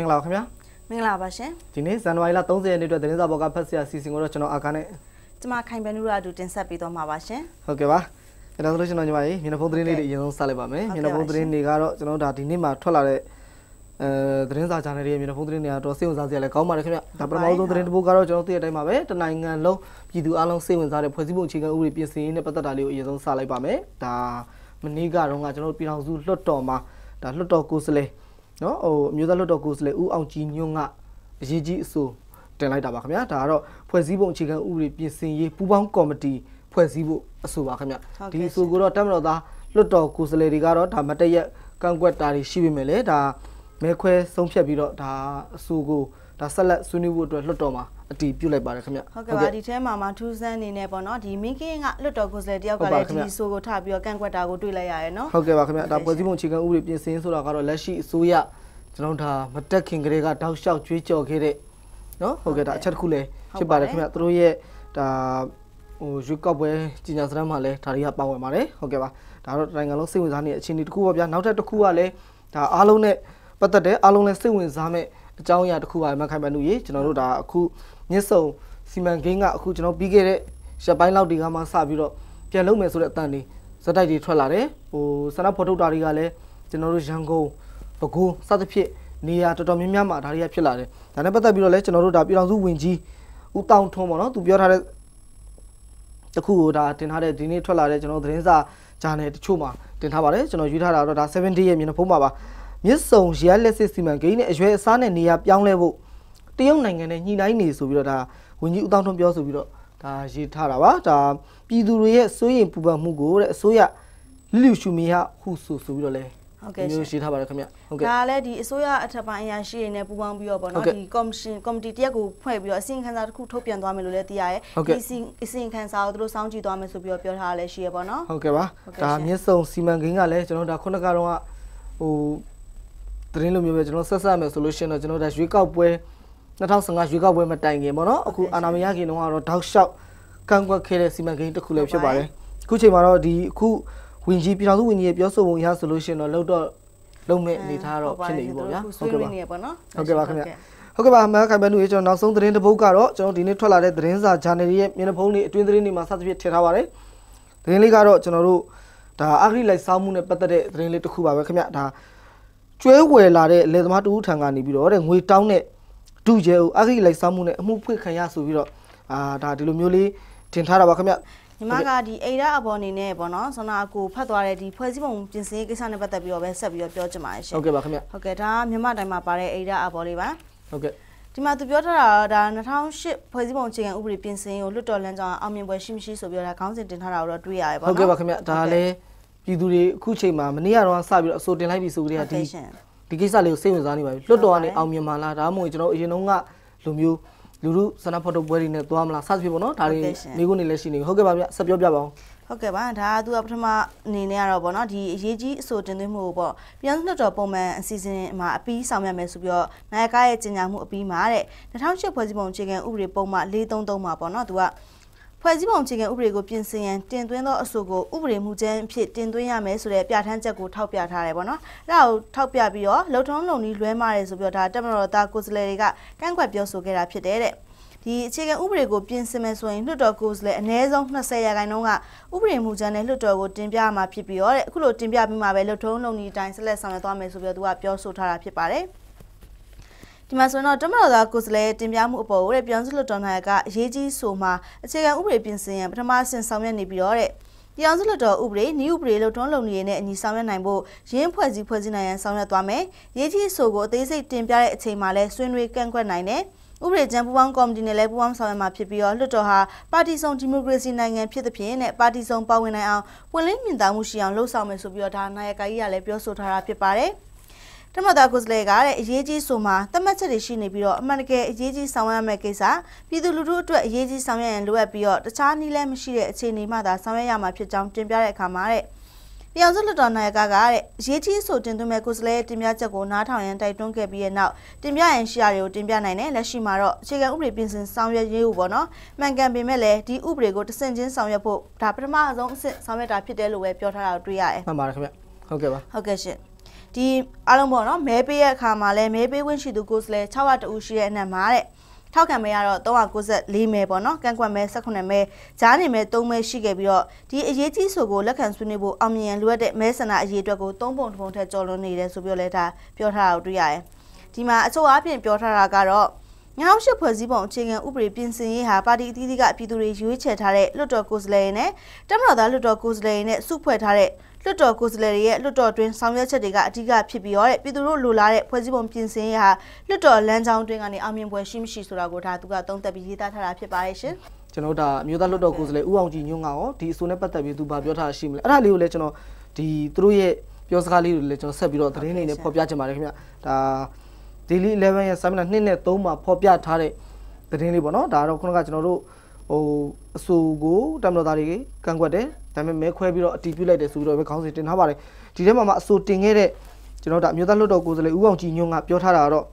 င်္ဂလာပါခင်ဗျာမင်္ဂလာပါရှင်ဒီနေ့ဇန်နဝါရီလ30ရက်နေ့အတွက်သတင်းစာပေါ်ကဖတ်ဆရာစီစဉ်ကိုတော့ကျွန်တော်အာကာနဲ့ကျမခိုင်ပန်နုရအတူတင်ဆက်ပေးသွားမှာပါရှင်ဟုတ်ကဲ့ပါအဲဒါဆိုလို့ကျွန်တော်ညီမကြီးမျက်နှာဖုံးသတင်းလေးတွေအရင်ဆုံးစလိုက်ပါမယ်ဟုတ်မျကဲ့က်နှာဖုံးသတင်းတွေကတော့ကျွန်တော်တို့ဒါဒီနေ့မှာထွက်လာတဲ့အဲသတင်းစာဂျာနယ်တွေရဲ့မျက်နှာဖုံးသတင်းတွေကတော့စိတ်ဝင်စားစရာလည်းကောင်းပါတယ်ခင်ဗျဒါပထမဆုံးသတင်းတစ်ပုဒ်ကတော့ကျွန်တော်သိတဲ့အတိုင်းပါပဲတနိုင်ငံလုံးပြည်သူအလုံးစိတ်ဝင်စားတဲ့ဖွဲ့စည်းပုံအခြေခံဥပဒေပြင်ဆင်ရေးနဲ့ပတ်သက်တာလေးကိုအရင်ဆုံးစလိုက်ပါမယ်ဒါမနေ့ကတော့ကကျွန်တော်တို့ပြည်ထောင်စုလွှတ်တော်မှာဒါလွှတ်တော်ကိုယ်စားလှယ် နော်ဟိုအမျိုးသားလွှတ်တော်ကိုယ်စားလှယ်ဦးအောင်ကြည်ညွန့်ကအရေးကြီးအဆိုတင်လိုက်တာပါခင်ဗျာဒါကတော့ဖွဲ့စည်းပုံအခြေခံဥပဒေပြင်ဆင်ရေးပူးပေါင်းကော်မတီဖွဲ့စည်းဖို့အဆိုပါခင်ဗျဒီအဆိုကိုတော့တက်မတော်သားလွတ်တော်ကိုယ်စားလှယ်တွေကတော့ဒါမတရက်ကန့်ကွက်တာတွေရှိပေမဲ့လေဒါမဲခွဲဆုံးဖြတ်ပြီးတော့ဒါအဆိုကိုဒါဆက်လက်ဆွေးနွေးဖို့အတွက်လွတ်တော်မှာ အတီးပြုတ်လိုက်ပါတယ်ခင်ဗျဟုတ်ကဲ့ပါဒီထဲမှာမှထူးဆန်းအနေနဲ့ပေါ့နော်ဒီမင်းကင်းကလွတ်တော်ကိုယ်စားလှယ်တယောက်ကလည်းဒီဆိုကိုထပြီးတော့ကန့်ကွက်တာကိုတွေ့လိုက်ရတယ်နော်ဟုတ်ကဲ့ပါခင်ဗျဒါဖွဲ့စည်းပုံအခြေခံဥပဒေပြင်ဆင်ဆိုတာကတော့လက်ရှိအစိုးရကျွန်တော်ဒါမတက်ခင်ကလေးကတောက်လျှောက်ကြွေးကြော်ခဲ့တဲ့နော်ဟုတ်ကဲ့ဒါအချက်တစ်ခုလည်းဖြစ်ပါတယ်ခင်ဗျသူတို့ရဲ့ဒါဟိုရွေးကောက်ပွဲကြီးညာစရမ်းမှာလည်းဒါတွေကပါဝင်ပါတယ်ဟုတ်ကဲ့ပါဒါတော့နိုင်ငံလုံးစိတ်ဝင်စားနေတဲ့အခြေအနေတစ်ခုပါဗျာနောက်ထပ်တစ်ခုကလည်းဒါအားလုံးနဲ့ပတ်သက်တဲ့အားလုံးလည်းစိတ်ဝင်စားမဲ့အကြောင်းအရာတစ်ခုပါမခိုင်ပန်လူကြီးကျွန်တော်တို့ဒါအခု မြစ်ဆုံစီမံကိန်းကအခုကျွန်တော်ပြီးခဲ့တဲ့ရက်ပိုင်းလောက်ဒီကမှစပြီးတော့ပြန်လုပ်မယ်ဆိုတဲ့အတန်တွေစက်တိုက်တွေထွက်လာတယ်ဟိုဆန္ဒဖော်ထုတ်တာတွေကလည်းကျွန်တော်တို့ရန်ကုန်ပဲခူးစသဖြင့်နေရာတော်တော်များများမှာဒါတွေကဖြစ်လာတယ်ဒါနဲ့ပတ်သက်ပြီးတော့လည်းကျွန်တော်တို့ဒါပြည်တော်စုဝင်ကြီးဦးတောင်ထွန်းပေါ့နော်သူပြောထားတဲ့တခုကိုဒါတင်ထားတဲ့ဒီနေ့ထွက်လာတဲ့ကျွန်တော်သတင်းစာဂျာနယ်တချို့မှာတင်ထားပါတယ်ကျွန်တော်ယူထားတာတော့ဒါ7 day ရဲ့မျက်နှာဖုံးပါပါမြစ်ဆုံရဲလက်စစ်စီမံကိန်းနဲ့အရွယ်အစားနဲ့နေရာပြောင်းလဲဖို့ တရုတ်နိုင်ငံနဲ့ညှိနှိုင်းနေဆိုပြီးတော့ဒါဝင်ကြီးဦးတောင်ထွန်းပြောဆိုပြီးတော့ဒါရေးထားတာပါဒါပြည်သူတွေရဲ့စိုးရိမ်ပူပန်မှုကိုတဲ့အစိုးရလလူရှူမီယာဟုဆိုဆိုပြီးတော့လဲဟုတ်ကဲ့ရှင်မျိုးရေးထားပါတယ်ခင်ဗျဟုတ်ကဲ့ဒါလည်းဒီအစိုးရအထက်ပိုင်းအရာရှိတွေနဲ့ပူးပေါင်းပြီးတော့ပေါ့ဟုတ်နော်ကဲ့ဒီကော်မရှင်ကော်မတီတရက်ကိုဖွဲ့ပြီးတော့အစီရင်ခံစာတစ်ခုထုတ်ပြန်သွားမယ်လို့လည်းသိရတယ်ဟုတ်ကဲ့ဒီအစီအစီရင်ခံစာကိုသူတို့စောင့်ကြည့်သွားမယ်ဆိုပြီးတော့ပြောထားတာလည်းရှိရပေါ့နော်ဟုတ်ကဲ့ပါဟုတ်ကဲ့ဒါရှင်မြစ်ဆုံစီမံကိန်းကလည်းကျွန်တော်တို့ဒါခုနကတော့ကဟိုသတင်းလိုမျိုးပဲကျွန်တော်ဆက်ဆက်မယ်ဆိုလို့ရှိရင်တော့ကျွန်တော်တို့ဒါရွေးကောက်ပွဲ 2015ရွေးကောက်ပွဲမတိုင်ခင်ပေါ့နော်အခုအာနာမရခင်တုန်းကတော့တောက်လျှောက်ကန့်ကွက်ခဲ့တဲ့စီမံကိန်းတစ်ခုလည်းဖြစ်ပါတယ်အခုချိန်မှာတော့ဒီအခုဝင်ကြီးပြည်တော်စုဝင်ကြီးရဲ့ပြောဆိုပုံအရဆိုလို့ရှိရင်တော့လောက်တော့လုံးမဲ့အနေထားတော့ဖြစ်နေပြီပေါ့ဗျာဟုတ်ကဲ့ပါနေပေါ့နော်ဟုတ်ကဲ့ပါခင်ဗျဟုတ်ကဲ့ပါအမှန်ခိုင်ပန်လူရေးကျွန်တော်နောက်ဆုံးသတင်းတစ်ပုဒ်ကတော့ကျွန်တော်ဒီနေ့ထွက်လာတဲ့သတင်းစာဂျာနယ်ရဲ့မျက်နှာဖုံးတွေအတွင်းသတင်းတွေမှာစသဖြင့်ထည့်ထားပါတယ်သတင်းလေးကတော့ကျွန်တော်တို့ဒါအဂရိလိုက်စားမှုနဲ့ပတ်သက်တဲ့သတင်းလေးတစ်ခုပါပဲခင်ဗျဒါကျွဲဝယ်လာတဲ့လယ်သမားတူထံကနေပြီးတော့တဲ့ငွေတောင်းတဲ့ ဒုရဲကိုအဂရိလိုက်စားမှုနဲ့အမှုဖွင့်ခံရဆိုပြီးတော့အာဒါဒီလိုမျိုးလေးတင်ထားတာပါခင်ဗျညီမကဒီအိဒါအပေါ်အနေနဲ့ပေါ့နော်ဆောနာကိုဖတ်သွားတဲ့ဒီဖွဲ့စည်းပုံပြင်ဆင်ရေးကိစ္စနဲ့ပတ်သက်ပြီးတော့ပဲဆက်ပြီးတော့ပြောချင်ပါတယ်ရှင်ဟုတ်ကဲ့ပါခင်ဗျဟုတ်ကဲ့ဒါကမြန်မာတိုင်းမှာပါတဲ့အိဒါအပေါ်လေးပါဟုတ်ကဲ့ဒီမှာသူပြောထားတာကဒါ2008ဖွဲ့စည်းပုံအခြေခံဥပဒေပြင်ဆင်ရေးကိုလွတ်တော်လမ်းကြောင်းအောင်မြင်ပွဲရှိမရှိဆိုပြီးတော့ဒါခေါင်းစဉ်တင်ထားတာကိုတော့တွေ့ရတယ်ပေါ့ဟုတ်နော်ကဲ့ပါခင်ဗျဒါလည်းပြည်သူတွေအခုချိန်မှာမနေ့ကတော့စပြီးတော့အစိုးတင်လိုက်ပြီဆိုကြတဲ့ဟုတ်ဒီကဲ့ရှင် ဒီကိစ္စလေးကိုစိတ်ဝင်စားနေပါပြီလွတ်တော်ကနေဟုတ်ပါတယ်အောင်မြင်မှာလားဒါမှမဟုတ်ကျွန်တော်အရင်တုန်းကလူမျိုးလူလူစနဖော်တုပွဲတွေနဲ့သွားမလားစသဖြင့်ပေါ့နော်ဒါတွေဟုတ်ကဲ့ရှင်မိကုန်းနေလည်းရှိနေပြီဟုတ်ကဲ့ပါဗျဆက်ပြောပြပါအောင်ဟုတ်ကဲ့ပါဒါကသူကပထမအနေနဲ့ကတော့ဗောနော်ဒီအရေးကြီးအဆိုတင်သွင်းမှုကိုပေါ့ပြည်သူ့လွှတ်တော်ပုံမှန်အစီအစဉ်မှာအပြီးဆောင်ရွက်မယ်ဆိုပြီးတော့နိုင်ကရဲ့ကြေညာမှုအပြီးမှာတဲ့2008ဖွဲ့စည်းပုံအခြေခံဥပဒေပုံမှန်433မှာပေါ့နော်သူက ဖွဲ့စည်းပုံအခြေခံဥပဒေကိုပြင်ဆင်ရန်တင်သွင်းသောအဆိုကိုဥပဒေမူကြမ်းအဖြစ်တင်သွင်းရမယ်ဆိုတဲ့ပြဋ္ဌာန်းချက်ကိုထောက်ပြထားတယ်ပေါ့နော်အဲ့ဒါကိုထောက်ပြပြီးတော့လုံထုံးလုံနည်းလွဲမှားတယ်ဆိုပြီးတော့ဒါတက်မတော်သားကိုယ်စားလှယ်တွေကကန့်ကွက်ပြောဆိုခဲ့တာဖြစ်တယ်တဲ့ဒီအခြေခံဥပဒေကိုပြင်ဆင်မယ်ဆိုရင်လွှတ်တော်ကိုယ်စားလှယ်အနည်းဆုံး20ရာခိုင်နှုန်းကဥပဒေမူကြမ်းနဲ့လွှတ်တော်ကိုတင်ပြမှာဖြစ်ပြီးတော့တဲ့အခုလိုတင်ပြပြီးမှပဲလွှတ်ထုံးလုံနည်းအတိုင်းဆက်လက်ဆောင်ရွက်သွားမယ်ဆိုပြီးတော့သူကပြောဆိုထားတာဖြစ်ပါတယ် ဒီမှာဆိုရင်တော့တမတော်သားကိုယ်စားလှယ်တင်ပြမှုအပေါ်ကိုတဲ့ပြောင်းစုလွှတ်တော်နိုင်ကအရေးကြီးဆိုမှအခြေခံဥပဒေပြင်ဆင်ရန်ပထမဆင့်ဆောင်ရွက်နေပြီးတော့တဲ့တရားစုလွှတ်တော်ဥပဒေနည်းဥပဒေလို့တွန်းလုံနေရတဲ့အညီဆောင်ရွက်နိုင်ဖို့ရင်းဖွဲ့စည်းဖွဲ့စည်းနိုင်ရန်ဆောင်ရွက်သွားမယ်။ရေးကြီးဆိုကိုအသေးစိတ်တင်ပြတဲ့အချိန်မှာလဲဆွေးနွေးကန့်ကွက်နိုင်တယ်။ဥပဒေကျမ်းပူးပေါင်းကော်မတီနဲ့လည်းပူးပေါင်းဆောင်ရွက်မှာဖြစ်ပြီးတော့လွှတ်တော်ဟာပါတီစုံဒီမိုကရေစီနိုင်ငံဖြစ်တဲ့ဖြင့်နဲ့ပါတီစုံပါဝင်နိုင်အောင်ပွင့်လင်းမြင်သာမှုရှိအောင်လှုံ့ဆော်မယ်ဆိုပြီးတော့ဒါနာယကကြီးကလည်းပြောဆိုထားတာဖြစ်ပါတယ်။ တမတာကိုစလေကတဲ့အရေးကြီးဆိုမှာတတ်မှတ်ချက်တွေရှိနေပြီးတော့အမှန်တကယ်အရေးကြီးဆောင်ရွက်ရမယ့်ကိစ္စပြည်သူလူထုအတွက်အရေးကြီးဆောင်ရွက်ရန်လိုအပ်ပြီးတော့တခြားနည်းလမ်းမရှိတဲ့အခြေအနေမှသာဆောင်ရွက်ရမှာဖြစ်ကြောင်းတင်ပြတဲ့အခါမှာတဲ့ပြည်အောင်စုလွှတ်တော်နိုင်ကကတဲ့အရေးကြီးဆိုတင်သွင်းမဲ့ကိုယ်စားလှယ်တင်ပြချက်ကိုနားထောင်ရန်တိုက်တွန်းခဲ့ပြီးတဲ့နောက်တင်ပြရန်ရှိရာတွေကိုတင်ပြနိုင်တယ်လက်ရှိမှာတော့အခြေခံဥပဒေပြင်ဆင်ဆောင်ရွက်ရေးကိုပေါ့နော်မှန်ကန်ပေမဲ့လည်းဒီဥပဒေကိုတဆင့်ချင်းဆောင်ရွက်ဖို့ဒါပထမဆုံးအဆင့်ဆောင်ရွက်တာဖြစ်တယ်လို့ပဲပြောထားတာကိုတွေ့ရတယ်မှန်ပါတယ်ခင်ဗျဟုတ်ကဲ့ပါဟုတ်ကဲ့ရှင် ဒီအားလုံးပေါ့နော်မဲပေးရဲ့အခါမှာလဲမဲပေးဝင်ရှိသူကိုယ်စားလှယ်600တဦးရှိတဲ့အနက်မှာတဲ့ထောက်ခံမဲကတော့394မဲပေါ့နော်ကန့်ကွက်မဲ18မဲဂျားနေမဲ3မဲရှိခဲ့ပြီးတော့ဒီအရေးကြီးဆိုကိုလက်ခံဆွေးနွေးဖို့အောင်မြင်လိုအပ်တဲ့မဲဆန္ဒအရေးအတွက်ကို3ပုံတစ်ပုံထက်ကျော်လွန်နေတယ်ဆိုပြီးတော့လဲဒါပြောထားတာကိုတွေ့ရတယ်ဒီမှာအချို့အပြင်ပြောထားတာကတော့2008ဖွဲ့စည်းပုံအခြေခံဥပဒေပြင်ဆင်ရေးဟာပါတီအသီးသီးကပြည်သူတွေရွေးချယ်ထားတဲ့လွှတ်တော်ကိုယ်စားလှယ်နဲ့တမတော်သားလွှတ်တော်ကိုယ်စားလှယ်နဲ့စုဖွဲ့ထားတဲ့ လွှတ်တော်ကိုယ်စားလှယ်တွေရဲ့လွှတ်တော်တွင်းဆောင်ရွက်ချက်တွေကအဓိကဖြစ်ပြီးတော့တဲ့ပြည်သူတို့လိုလားတဲ့ဖွဲ့စည်းပုံပြင်ဆင်ရေးဟာလွှတ်တော်လမ်းကြောင်းတွင်းကနေအောင်မြင်ပွဲရှိမရှိဆိုတာကိုဒါသူကသုံးသပ်ပြီးရေးသားထားတာဖြစ်ပါတယ်ရှင်ကျွန်တော်ဒါမြို့သားလွှတ်တော်ကိုယ်စားလှယ်ဦးအောင်ကြည်ညွန့်ကရောဒီအဆိုနဲ့ပတ်သက်ပြီးသူဗာပြောထားတာရှိမလဲအဲ့ဒါလေးကိုလည်းကျွန်တော်ဒီသူတို့ရဲ့ပြောစကားလေးတွေလည်းကျွန်တော်ဆက်ပြီးတော့သတင်းလေးနဲ့ဖော်ပြချင်ပါတယ်ခင်ဗျဒါ daily 11ရဲ့ seminar 2နဲ့3မှာဖော်ပြထားတဲ့သတင်းလေးပေါ့နော်ဒါတော့ခုနကကျွန်တော်တို့ ဟိုအဆိုကိုတမတော်သားတွေကကန်ကွက်တယ်ဒါပေမဲ့မဲခွဲပြီးတော့အတီးပြုတ်လိုက်တယ်ဆိုပြီးတော့ပဲခေါင်းစဉ်တင်ထားပါတယ်ဒီထဲမှာမှအဆိုတင်ခဲ့တဲ့ကျွန်တော်တို့အမျိုးသားလွှတ်တော်ကိုယ်စားလှယ်ဦးအောင်ကြည်ညွန့်ကပြောထားတာကတော့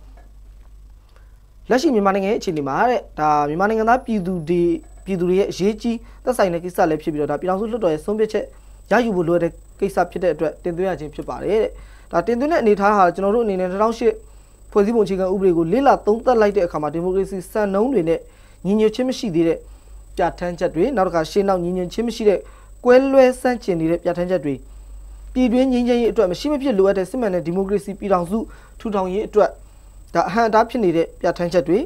လက်ရှိမြန်မာနိုင်ငံရဲ့အခြေအနေမှာတဲ့ဒါမြန်မာနိုင်ငံသားပြည်သူတွေပြည်သူတွေရဲ့အရေးကြီးသက်ဆိုင်တဲ့ကိစ္စလည်းဖြစ်ပြီးတော့ဒါပြည်ထောင်စုလွှတ်တော်ရဲ့ဆုံးဖြတ်ချက်ရယူဖို့လိုတဲ့ကိစ္စဖြစ်တဲ့အတွက်တင်သွင်းရခြင်းဖြစ်ပါတယ်တဲ့ဒါတင်သွင်းတဲ့အနေအထားဟာကျွန်တော်တို့အနေနဲ့2008ဖွဲ့စည်းပုံအခြေခံဥပဒေကိုလေ့လာသုံးသပ်လိုက်တဲ့အခါမှာဒီမိုကရေစီစံနှုန်းတွေနဲ့ညီညွတ်ခြင်းမရှိသေးတဲ့ ပြဋ္ဌာန်းချက်တွေနောက်တစ်ခါရှေ့နောက်ညီညွတ်ခြင်းမရှိတဲ့ကွဲလွဲဆန့်ကျင်နေတဲ့ပြဋ္ဌာန်းချက်တွေပြည်တွင်းငြိမ်းချမ်းရေးအတွက်မရှိမဖြစ်လိုအပ်တဲ့စစ်မှန်တဲ့ဒီမိုကရေစီပြည်ထောင်စုထူထောင်ရေးအတွက်ဒါအဟံအတားဖြစ်နေတဲ့ပြဋ္ဌာန်းချက်တွေ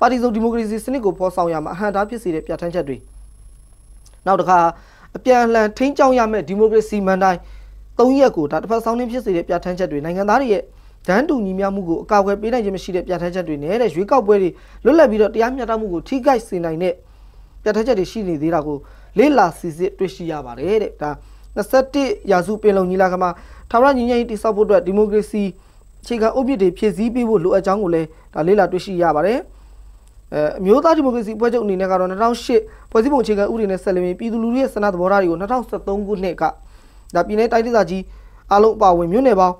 ပါတီစုံဒီမိုကရေစီစနစ်ကိုဖော်ဆောင်ရမှာအဟံအတားဖြစ်စေတဲ့ပြဋ္ဌာန်းချက်တွေနောက်တစ်ခါအပြန်အလှန်ထိန်းချောင်းရမယ့်ဒီမိုကရေစီမန်တိုင်း၃ရက်ကိုဒါတစ်ဖက်ဆောင်းနှင်းဖြစ်စေတဲ့ပြဋ္ဌာန်းချက်တွေနိုင်ငံသားတွေရဲ့ဒန်းတူညီမျှမှုကိုအကာအကွယ်ပေးနိုင်ခြင်းမရှိတဲ့ပြဋ္ဌာန်းချက်တွေနဲ့တဲ့ရွေးကောက်ပွဲတွေလွတ်လပ်ပြီးတော့တရားမျှတမှုကိုထိခိုက်စေနိုင်တဲ့ ပြဋ္ဌာန်းချက်တွေရှိနေသေးတာကိုလေးလာစီစစ်တွေ့ရှိရပါတယ်တဲ့ဒါ21ရာစုပင်လုံညီလာခံမှာထာဝရညီညွတ်ရေးတည်ဆောက်ဖို့အတွက်ဒီမိုကရေစီအခြေခံအုပ်မြစ်တွေဖြည့်ဆည်းပေးဖို့လိုအပ်ကြောင်းကိုလည်းဒါလေးလာတွေ့ရှိရပါတယ်အဲအမျိုးသားဒီမိုကရေစီအဖွဲ့ချုပ်အနေနဲ့ကတော့2008ဖွဲ့စည်းပုံအခြေခံဥပဒေနဲ့ဆက်လက်ပြီးပြည်သူလူထုရဲ့ဆန္ဒသဘောထားတွေကို2013ခုနှစ်ကဒါပြည်내တိုင်းဒေသကြီးအလုံးအပါဝင်မြို့နယ်ပေါင်း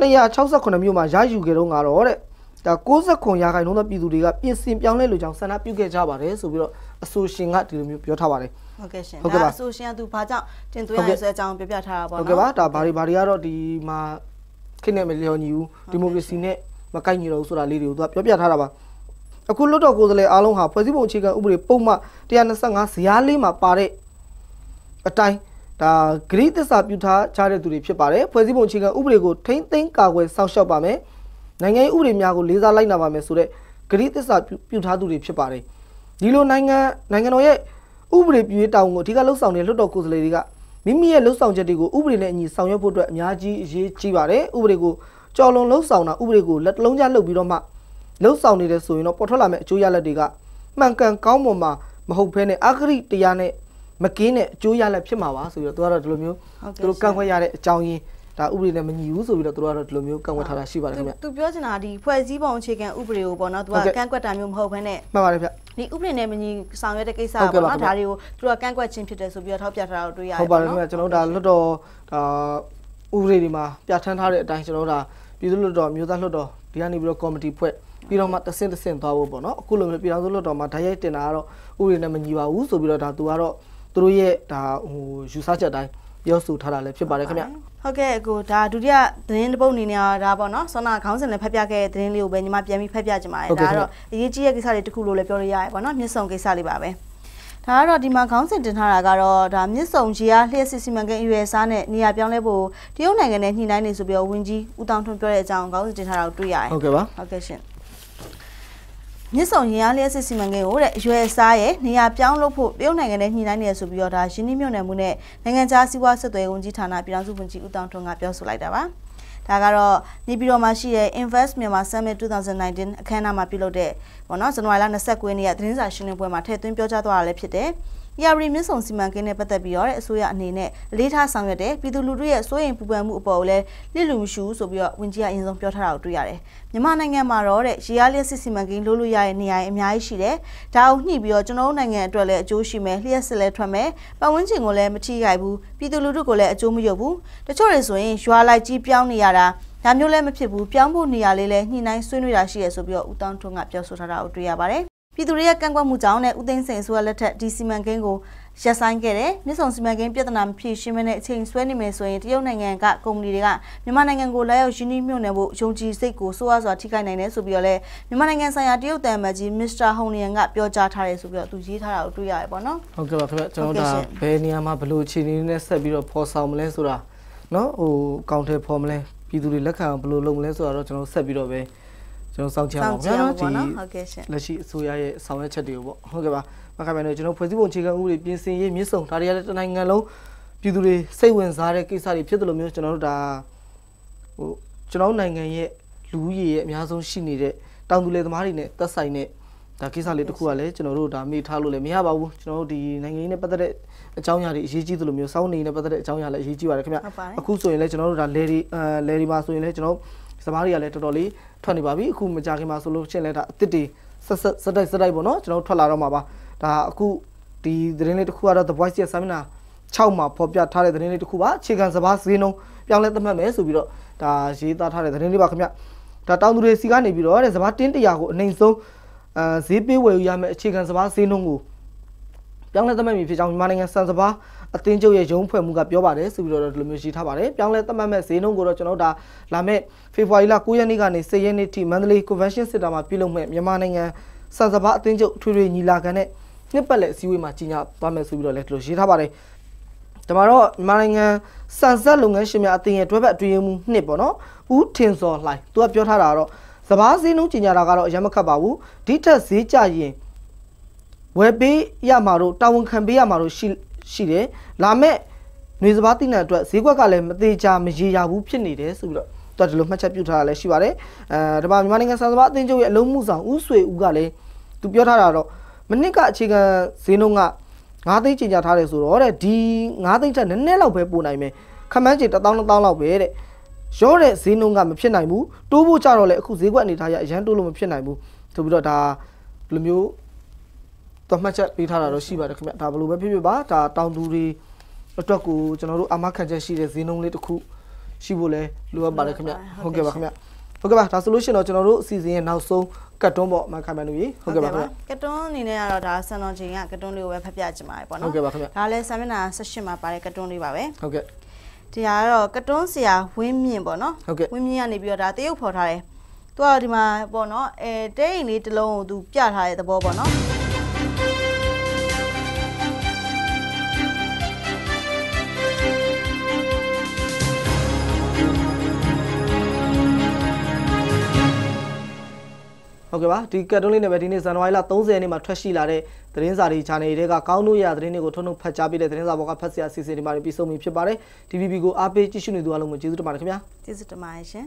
268မြို့မှာရယူခဲ့တော့ကတော့တဲ့ ဒါ69ရာခိုင်နှုန်းသောပြည်သူတွေကပြင်ဆင်ပြောင်းလဲလို့ကြောင့်ဆန္ဒပြုခဲ့ကြပါတယ်ဆိုပြီးတော့အဆိုရှင်ကဒီလိုမျိုးပြောထားပါတယ်ဟုတ်ကဲ့ရှင်ဒါအဆိုရှင်ကသူဘာကြောင့်တင်သွင်းရဆိုအကြောင်းပြပြထားတာပေါ့နော်ဟုတ်ကဲ့ပါဒါဘာတွေဘာတွေကတော့ဒီမှာခိနေမလျော်ညီဘူးဒီမိုကရေစီနဲ့မကိုက်ညီတော့ဘူးဆိုတာလေးတွေကိုသူကပြောပြထားတာပါအခုလွတ်တော်ကိုယ်စားလှယ်အားလုံးဟာဖွဲ့စည်းပုံအခြေခံဥပဒေပုံမှန်125ဇယားလေးမှာပါတဲ့အတိုင်းဒါဂရိသစ္စာပြုထားကြတဲ့သူတွေဖြစ်ပါတယ်ဖွဲ့စည်းပုံအခြေခံဥပဒေကိုထိမ့်သိမ်းကာကွယ်စောင့်ရှောက်ပါမယ် နိုင်ငံရေးဥပဒေများကိုလေးစားလိုက်နာပါမယ်ဆိုတဲ့ဂရိသစ္စာပြုထားသူတွေဖြစ်ပါတယ်ဒီလိုနိုင်ငံနိုင်ငံတော်ရဲ့ဥပဒေပြုရေးတောင်းကိုအထူးကလှုပ်ဆောင်တဲ့လွှတ်တော်ကိုယ်စားလှယ်တွေကမိမိရဲ့လှုပ်ဆောင်ချက်တွေကိုဥပဒေနဲ့အညီဆောင်ရွက်ဖို့အတွက်အများကြီးအရေးကြီးပါတယ်ဥပဒေကိုကြော်လွန်လှုပ်ဆောင်တာဥပဒေကိုလက်တလုံးချလှုပ်ပြီးတော့မှလှုပ်ဆောင်နေတယ်ဆိုရင်တော့ပေါ်ထွက်လာမယ့်အကျိုးရလဒ်တွေကမှန်ကန်ကောင်းမွန်မှာမဟုတ်ဘဲနဲ့အဂရိတရားနဲ့မကင်းတဲ့အကျိုးရလဒ်ဖြစ်မှာပါဆိုပြီးတော့သူကတော့ဒီလိုမျိုးသူတို့ကန့်ကွက်ရတဲ့အကြောင်းရင်း ဒါဥပဒေနဲ့မညီဘူးဆိုပြီးတော့သူတို့ကတော့ဒီလိုမျိုးကန့်ကွက်ထားတာရှိပါတယ်ခင်ဗျသူပြောချင်တာဒီဖွဲ့စည်းပုံအခြေခံဥပဒေကိုပေါ့နော်သူကကန့်ကွက်တာမျိုးမဟုတ်ဘဲနဲ့မှန်ပါတယ်ဗျဒီဥပဒေနဲ့မညီဆောင်ရွက်တဲ့ကိစ္စပေါ့နော်ဒါတွေကိုသူကကန့်ကွက်ခြင်းဖြစ်တယ်ဆိုပြီးတော့ထောက်ပြထားတာကိုတွေ့ရတယ်ဟုတ်ပါတယ်ခင်ဗျကျွန်တော်တို့ဒါလွတ်တော်ဒါဥပဒေတွေမှာပြဋ္ဌာန်းထားတဲ့အတိုင်းကျွန်တော်တို့ဒါပြည်သူ့လွတ်တော်မျိုးသားလွတ်တော်ဒီကနေပြီးတော့ကော်မတီဖွဲ့ပြီးတော့မှတဆင့်တဆင့်သွားဖို့ပေါ့နော်အခုလိုမျိုးပြည်တော်စုလွတ်တော်မှာဓာတ်ရိုက်တင်တာကတော့ဥပဒေနဲ့မညီပါဘူးဆိုပြီးတော့ဒါသူကတော့သူတို့ရဲ့ဒါဟိုယူဆချက်အတိုင်းပြောဆိုထားတာလည်းဖြစ်ပါတယ်ခင်ဗျ ဟုတ်ကဲ့ကိုဒါဒုတိယသတင်းတစ်ပုဒ်အနေနဲ့ဒါပေါ့နော်ဆောနာခေါင်းစဉ်နဲ့ဖတ်ပြခဲ့တဲ့သတင်းလေးကိုပဲညီမပြန်ပြီးဖတ်ပြချင်ပါတယ်ဒါကတော့အရေးကြီးတဲ့ကိစ္စတွေတခုလို့လည်းပြောလို့ရတယ်ပေါ့နော်မြင့်ဆုံကိစ္စလေးပါပဲဒါကတော့ဒီမှာခေါင်းစဉ်တင်ထားတာကတော့ဒါမြစ်ဆုံကြီးအားလျှက်စစ်စီမံကိန်းအရွယ်စားနဲ့နေရာပြောင်းလဲဖို့တရုတ်နိုင်ငံနဲ့ညှိနှိုင်းနေဆိုပြီးတော့ဝင်းကြီးဦးတောင်ထွန်းပြောတဲ့အကြောင်းခေါင်းစဉ်တင်ထားတာကိုတွေ့ရတယ်ဟုတ်ကဲ့ပါဟုတ်ကဲ့ရှင် မြစ်ဆုံရင်အားလျက်စစ်စီမံကိန်းကိုတဲ့အရွယ်အစားရဲ့နေရာပြောင်းလို့ဖို့တရုတ်နိုင်ငံနဲ့ညှိနှိုင်းနေရဆိုပြီးတော့ဒါရင်းနှီးမြှုပ်နှံမှုနဲ့နိုင်ငံခြားစီးပွားဆက်သွယ်ဝန်ကြီးဌာနပြည်ထောင်စုဝန်ကြီးဦးတောင်ထွန်းကပြောဆိုလိုက်တာပါဒါကတော့နေပြည်တော်မှာရှိတဲ့ Invest Myanmar Summit 2019အခမ်းအနားမှာပြုလုပ်တဲ့ပေါ့နော်ဇန်နဝါရီလ29ရက်နေ့ကသတင်းစာရှင်းလင်းပွဲမှာထည့်သွင်းပြောကြားသွားတာလည်းဖြစ်တယ်။ ရာရီမြင့်ဆောင်စီမံကိန်းနဲ့ပတ်သက်ပြီးတော့အစိုးရအနေနဲ့အလေးထားဆောင်ရွက်တဲ့ပြည်သူလူထုရဲ့စိုးရိမ်ပူပန်မှုအပေါ်ကိုလည်းလစ်လူမရှိဘူးဆိုပြီးတော့ဝန်ကြီးကအရင်ဆုံးပြောထားတာကိုတွေ့ရတယ်။မြန်မာနိုင်ငံမှာတော့တဲ့ရေအားလျက်စစ်စီမံကိန်းလို့လို့ရတဲ့နေရာအများကြီးရှိတယ်။ဒါကိုညှိပြီးတော့ကျွန်တော်တို့နိုင်ငံအတွက်လည်းအကျိုးရှိမယ်လျှက်စစ်လည်းထွက်မယ်။ပတ်ဝန်းကျင်ကိုလည်းမထိခိုက်ဘူး။ပြည်သူလူထုကိုလည်းအကျိုးမရုပ်ဘူး။တချို့တွေဆိုရင်ရွာလိုက်ကြီးပြောင်းနေရတာဒါမျိုးလည်းမဖြစ်ဘူးပြောင်းဖို့နေရာလေးလည်းညှိနှိုင်းဆွေးနွေးတာရှိရဆိုပြီးတော့ဦးတောင်းထွန်းကပြောဆိုထားတာကိုတွေ့ရပါတယ် ပြည်သူတွေရဲ့ကန့်ကွက်မှုကြောင့်လည်းဦးသိန်းစိန်အစိုးရလက်ထက်ဒီစီမံကိန်းကိုရပ်ဆိုင်းခဲ့တယ်။မြစ်ဆုံစီမံကိန်းပြဿနာမဖြေရှင်းမနဲ့အချိန်ဆွဲနေမယ်ဆိုရင်တရုတ်နိုင်ငံကကုမ္ပဏီတွေကမြန်မာနိုင်ငံကိုလာရောက်ယင်းနှိမ့်မြှုပ်နှံဖို့ယုံကြည်စိတ်ကိုစိုးရစွာထိခိုက်နိုင်တယ်ဆိုပြီးတော့လည်းမြန်မာနိုင်ငံဆိုင်ရာတရုတ်တန်မကြီးမစ္စတာဟုန်လျန်ကပြောကြားထားတယ်ဆိုပြီးတော့သူရေးထားတာကိုတွေ့ရတယ်ပေါ့နော်။ဟုတ်ကဲ့ပါခင်ဗျကျွန်တော်ဒါဘယ်နေရာမှာဘလို့အခြေအနေနဲ့ဆက်ပြီးတော့ဖော်ဆောင်မလဲဆိုတာနော်ဟိုကောင်တယ်ဖော်မလဲပြည်သူတွေလက်ခံဘလို့လုပ်မလဲဆိုတာတော့ကျွန်တော်ဆက်ပြီးတော့ပဲ ကျွန်တော်စောင့်ကြပါဦးဗျာနော်ဒီလက်ရှိအစိုးရရဲ့ဆောင်ရွက်ချက်တွေကိုပေါ့ဟုတ်ကဲ့ပါမခမိုင်တို့ကျွန်တော်ဖွဲ့စည်းပုံအခြေခံဥပဒေပြင်ဆင်ရေးမြစ်ဆုံဒါတွေကလည်းတနိုင်ငံလုံးပြည်သူတွေစိတ်ဝင်စားတဲ့ကိစ္စတွေဖြစ်တယ်လို့မျိုးကျွန်တော်တို့ဒါဟိုကျွန်တော်နိုင်ငံရဲ့လူဦးရေရဲ့အများဆုံးရှိနေတဲ့တောင်သူလယ်သမားတွေနဲ့သက်ဆိုင်တဲ့ဒါကိစ္စလေးတစ်ခုကလည်းကျွန်တော်တို့ဒါမေ့ထားလို့လည်းမရပါဘူးကျွန်တော်တို့ဒီနိုင်ငံရေးနဲ့ပတ်သက်တဲ့အကြောင်းအရာတွေအရေးကြီးသလိုမျိုးစောင်းနေနဲ့ပတ်သက်တဲ့အကြောင်းအရာလည်းအရေးကြီးပါတယ်ခင်ဗျအခုဆိုရင်လည်းကျွန်တော်တို့ဒါလယ်ဒီလယ်ဒီမှာဆိုရင်လည်းကျွန်တော် စမားတွေကလည်းတော်တော်လေးထွက်နေပါပြီအခုမကြခင်မှာဆိုလို့ချင်းလဲဒါအစ်စ်တွေဆက်ဆက်စက်တိုက်စက်တိုက်ပေါ့နော်ကျွန်တော်တို့ထွက်လာတော့မှာပါဒါအခုဒီသတင်းလေးတစ်ခုကတော့ The Voice ရဲ့ seminar 6မှာဖော်ပြထားတဲ့သတင်းလေးတစ်ခုပါအခြေခံစဘာဈေးနှုန်းပြောင်းလဲသတ်မှတ်မယ်ဆိုပြီးတော့ဒါရေးသားထားတဲ့သတင်းလေးပါခင်ဗျဒါတောင်သူတွေစီကနေပြီးတော့တဲ့စဘာတင်းတရာကိုအနိုင်ဆုံးအဲဈေးပေးဝယ်ယူရမယ်အခြေခံစဘာဈေးနှုန်းကို ပြောင်းလဲသတ်မှတ်မည်ဖြစ်ကြောင်းမြန်မာနိုင်ငံစံစပါအသင်းချုပ်ရဲ့ရုံးဖွဲ့မှုကပြောပါတယ်ဆိုပြီးတော့ဒီလိုမျိုးရှိထားပါတယ်ပြောင်းလဲသတ်မှတ်မဲ့ဈေးနှုန်းကိုတော့ကျွန်တော်တို့ဒါလာမဲ့ဖေဖော်ဝါရီလ9ရက်နေ့ကနေ10ရက်နေ့ထိမန္တလေး Convention Center မှာပြုလုပ်မဲ့မြန်မာနိုင်ငံစံစပါအသင်းချုပ်ထွေထွေညီလာခံနဲ့နှစ်ပတ်လည်အစည်းအဝေးမှာကြီးညာသွားမယ်ဆိုပြီးတော့လည်းဒီလိုရေးထားပါတယ်ဒါမှာတော့မြန်မာနိုင်ငံစံဆက်လုပ်ငန်းရှင်များအသင်းရဲ့တွဲဘက်အတွင်းရေးမှူးနှစ်ပေါ့နော်ဦးထင်စော်လှိုင်သူကပြောထားတာကတော့စဘာဈေးနှုန်းကြီးညာတာကတော့အရင်မခတ်ပါဘူးဒီထက်ဈေးကြရင် ဝယ်ပေးရမှာတို့တာဝန်ခံပေးရမှာတို့ရှိရှိတယ်လာမဲ့ຫນွေစပါးတိနံအတွက်ဈေးကွက်ကလည်းမသေးချာမရေရာဘူးဖြစ်နေတယ်ဆိုပြီးတော့သူကဒီလိုမှတ်ချက်ပြုထားတာလည်းရှိပါတယ်အဲဒီမှာမြန်မာနိုင်ငံစံစပါးအသင်းချုပ်ရဲ့အလုံးမှုဆောင်ဦးဆွေဦးကလည်းသူပြောထားတာတော့မနစ်ကအခြေခံဈေးနှုန်းက9သိန်းကျင်ကြထားတယ်ဆိုတော့တဲ့ဒီ9သိန်းထက်နည်းနည်းလောက်ပဲပိုနိုင်မယ်ခမန်းချေ1000 1000လောက်ပဲတဲ့ရောတဲ့ဈေးနှုန်းကမဖြစ်နိုင်ဘူးတိုးဖို့ကြတော့လေအခုဈေးကွက်အနေထားရအရန်တိုးလို့မဖြစ်နိုင်ဘူးဆိုပြီးတော့ဒါဒီလိုမျိုး တော့မှတ်ချက်ပေးထားတာတော့ရှိပါတယ်ခင်ဗျဒါဘယ်လိုပဲဖြစ်ဖြစ်ပါဒါတောင်သူတွေအတွက်ကိုကျွန်တော်တို့အာမခံချက်ရှိတဲ့ဈေးနှုန်းလေးတစ်ခုရှိဖို့လဲလိုအပ်ပါတယ်ခင်ဗျဟုဟုတ်တ်ကဲ့ကဲ့ပါပါခင်ဗျဟုတ်ကဲ့ပါဒါဆိုလို့ရှိရင်တော့ကျွန်တော်တို့အစီအစဉ်ရဲ့နောက်ဆုံးကတ်တွန်းပေါ့မခံမလို့ရေဟုတ်ကဲ့ပါခင်ဗျကတွန်းအနေနဲ့ကတော့ဒါဆန်တော်ချိန်ကကတွန်းလေးကိုပဲဖတ်ပြချင်ပါတယ်ပေါ့ဟုနော်တ်ကဲ့ပါခင်ဗျဒါလည်းဆမ်မနာ16မှာပါတဲ့ကတွန်းလေးပါပဲဟုတ်ကဲ့ဒီဟာကတော့ကတွန်းဆရာဝင်းမြင့်ပေါ့နော်ဟုတ်ကဲ့ဝင်းမြင့်ကနေပြီးတော့ဒါတရုတ်ဖော်ထားတယ်သူကဒီမှာပေါ့နော်အဲတဲအိမ်လေးတစ်လုံးကိုသူပြထားတဲ့သဘောပေါ့နော် ဟုတ်ကဲ့ပါဒီကတ်တွန်းလေးနဲ့ပဲဒီနေ့ဇန်နဝါရီလ30ရက်နေ့မှာထွက်ရှိလာတဲ့သတင်းစာတွေ channel တွေကကောင်းတို့ရသတင်းတွေကိုထုံထုံဖတ်ကြားပေးတဲ့သတင်းစာပေါ်ကဖတ်စရာအစီအစဉ်တွေမှာပြီးဆုံးပြီဖြစ်ပါတယ် TVB ကိုအားပေးကြည့်ရှုနေသူအားလုံးကိုကျေးဇူးတင်ပါတယ်ခင်ဗျာကျေးဇူးတင်ပါတယ်ရှင်